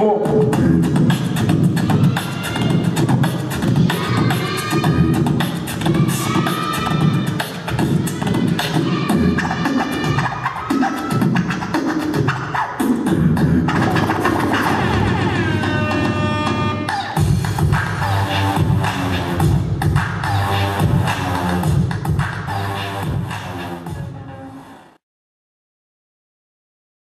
people.